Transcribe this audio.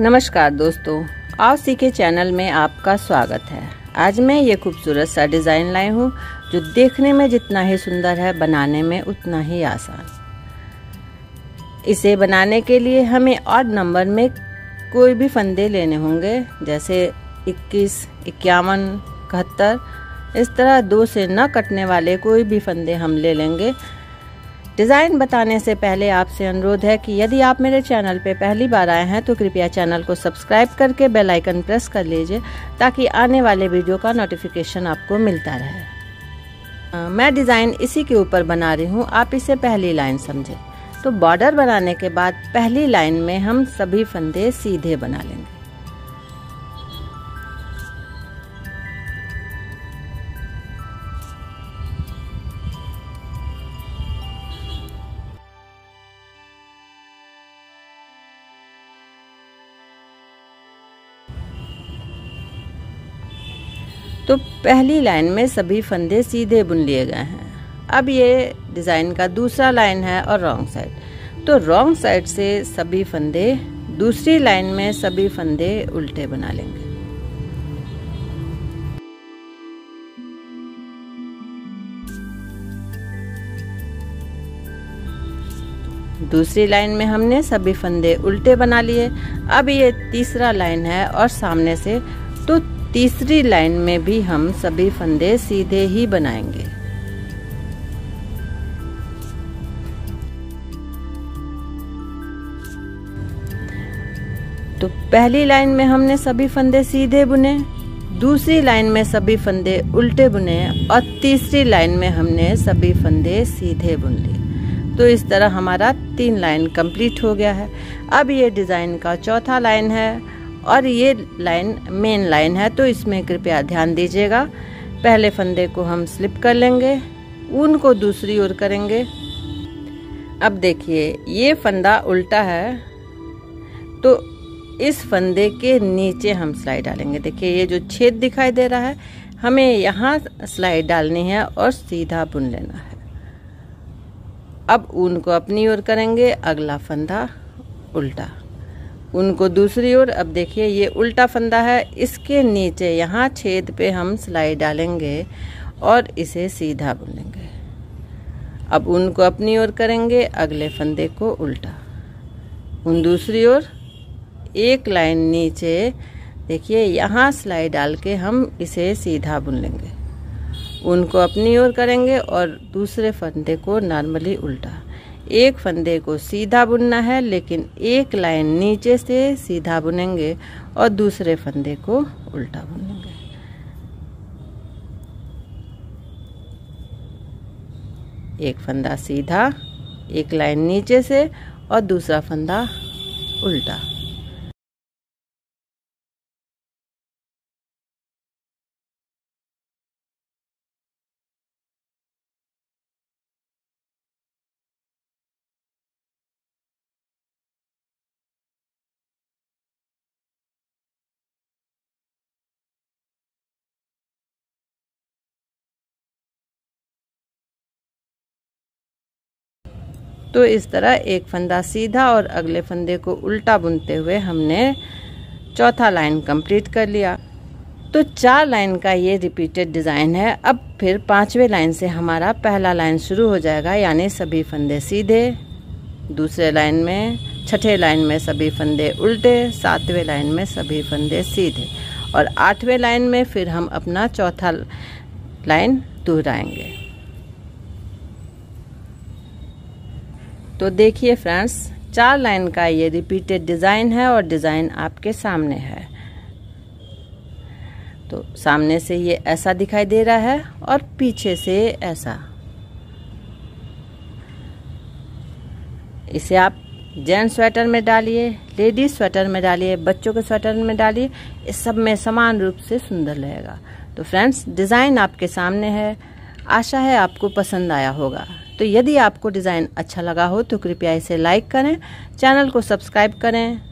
नमस्कार दोस्तों आओ सीखे चैनल में आपका स्वागत है। आज मैं ये खूबसूरत सा डिज़ाइन लाई हूँ जो देखने में जितना ही सुंदर है बनाने में उतना ही आसान। इसे बनाने के लिए हमें ऑड नंबर में कोई भी फंदे लेने होंगे जैसे 21, इक्यावन इकहत्तर। इस तरह दो से न कटने वाले कोई भी फंदे हम ले लेंगे डिज़ाइन बताने से पहले आपसे अनुरोध है कि यदि आप मेरे चैनल पर पहली बार आए हैं तो कृपया चैनल को सब्सक्राइब करके बेल आइकन प्रेस कर लीजिए, ताकि आने वाले वीडियो का नोटिफिकेशन आपको मिलता रहे। मैं डिज़ाइन इसी के ऊपर बना रही हूँ, आप इसे पहली लाइन समझें। तो बॉर्डर बनाने के बाद पहली लाइन में हम सभी फंदे सीधे बना लेंगे। तो पहली लाइन में सभी फंदे सीधे बुन लिए गए हैं। अब ये डिज़ाइन का दूसरा लाइन है और रॉन्ग साइड। तो रॉन्ग साइड से सभी फंदे, दूसरी लाइन में सभी फंदे उल्टे बना लेंगे। दूसरी लाइन में हमने सभी फंदे उल्टे बना लिए। अब ये तीसरा लाइन है और सामने से तो तीसरी लाइन में भी हम सभी फंदे सीधे ही बनाएँगे। तो पहली लाइन में हमने सभी फंदे सीधे बुने, दूसरी लाइन में सभी फंदे उल्टे बुने और तीसरी लाइन में हमने सभी फंदे सीधे बुन लिए। तो इस तरह हमारा तीन लाइन कंप्लीट हो गया है। अब ये डिज़ाइन का चौथा लाइन है। और ये लाइन मेन लाइन है तो इसमें कृपया ध्यान दीजिएगा। पहले फंदे को हम स्लिप कर लेंगे, ऊन को दूसरी ओर करेंगे। अब देखिए, ये फंदा उल्टा है तो इस फंदे के नीचे हम सिलाई डालेंगे। देखिए, ये जो छेद दिखाई दे रहा है, हमें यहाँ सिलाई डालनी है और सीधा बुन लेना है। अब ऊन को अपनी ओर करेंगे, अगला फंदा उल्टा। उनको दूसरी ओर, अब देखिए, ये उल्टा फंदा है। इसके नीचे, यहाँ छेद पे हम सिलाई डालेंगे और इसे सीधा बुनेंगे। अब उनको अपनी ओर करेंगे, अगले फंदे को उल्टा। उन दूसरी ओर, एक लाइन नीचे, देखिए, यहाँ सिलाई डाल के हम इसे सीधा बुन लेंगे। उनको अपनी ओर करेंगे और दूसरे फंदे को नॉर्मली उल्टा। एक फंदे को सीधा बुनना है, लेकिन एक लाइन नीचे से सीधा बुनेंगे और दूसरे फंदे को उल्टा बुनेंगे। एक फंदा सीधा, एक लाइन नीचे से और दूसरा फंदा उल्टा। तो इस तरह एक फंदा सीधा और अगले फंदे को उल्टा बुनते हुए हमने चौथा लाइन कंप्लीट कर लिया। तो चार लाइन का ये रिपीटेड डिज़ाइन है। अब फिर पांचवे लाइन से हमारा पहला लाइन शुरू हो जाएगा, यानी सभी फंदे सीधे, दूसरे लाइन में, छठे लाइन में सभी फंदे उल्टे, सातवें लाइन में सभी फंदे सीधे। और आठवें लाइन में फिर हम अपना चौथा लाइन दोहराएँगे। तो देखिए फ्रेंड्स, चार लाइन का ये रिपीटेड डिज़ाइन है और डिज़ाइन आपके सामने है। तो सामने से ये ऐसा दिखाई दे रहा है और पीछे से ऐसा। इसे आप जेंट्स स्वेटर में डालिए, लेडीज़ स्वेटर में डालिए, बच्चों के स्वेटर में डालिए, इस सब में समान रूप से सुंदर लगेगा। तो फ्रेंड्स, डिज़ाइन आपके सामने है, आशा है आपको पसंद आया होगा। तो यदि आपको डिज़ाइन अच्छा लगा हो तो कृपया इसे लाइक करें, चैनल को सब्सक्राइब करें।